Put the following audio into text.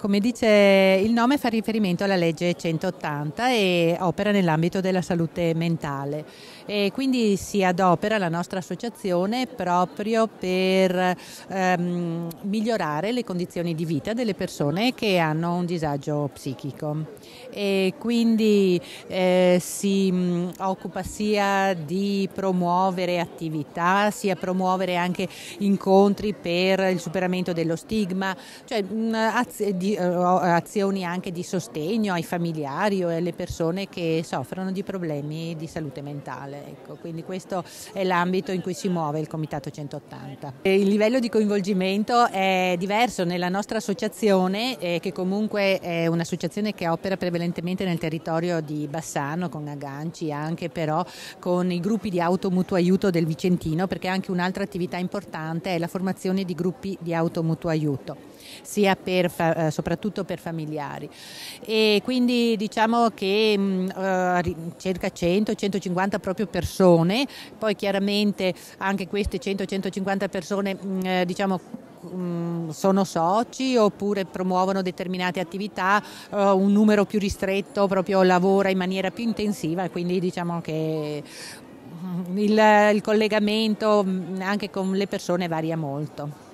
Come dice il nome fa riferimento alla legge 180 e opera nell'ambito della salute mentale. E quindi si adopera la nostra associazione proprio per ehm, migliorare le condizioni di vita delle persone che hanno un disagio psichico. E quindi eh, si mh, occupa sia di promuovere attività sia promuovere anche incontri per il superamento dello stigma, cioè mh, az- di eh, azioni anche di sostegno ai familiari o alle persone che soffrono di problemi di salute mentale. Ecco, quindi questo è l'ambito in cui si muove il Comitato 180. Il livello di coinvolgimento è diverso nella nostra associazione, eh, che comunque è un'associazione che opera prevalentemente nel territorio di Bassano, con agganci anche però con i gruppi di automutuo aiuto del Vicentino, perché anche un'altra attività importante è la formazione di gruppi di automutuo aiuto, sia per eh, soprattutto per familiari. E quindi diciamo che mm, eh, circa 100-150 proprio persone, poi chiaramente anche queste 100-150 persone mm, eh, diciamo mm, sono soci oppure promuovono determinate attività, uh, un numero più ristretto proprio lavora in maniera più intensiva quindi diciamo che il, il collegamento anche con le persone varia molto.